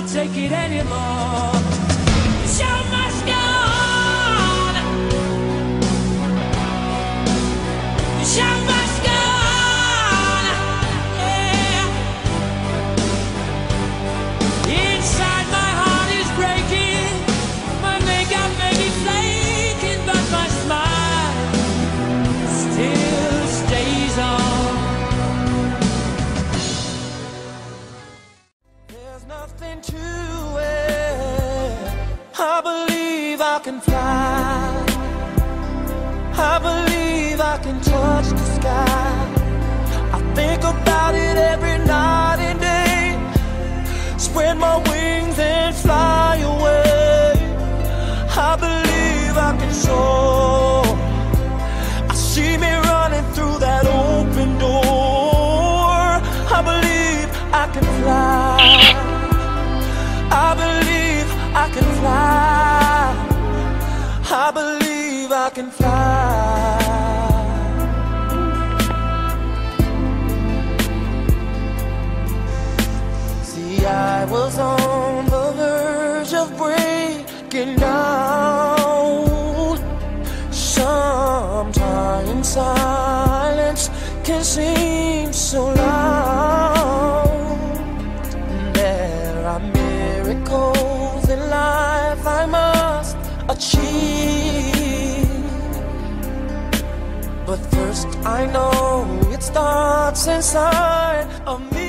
to take it anymore. There's nothing to it. I believe I can fly. I believe I can touch the sky. Can fly. See, I was on the verge of breaking down. Sometimes silence can seem so loud. There are miracles in life I must But first, I know it starts inside of me.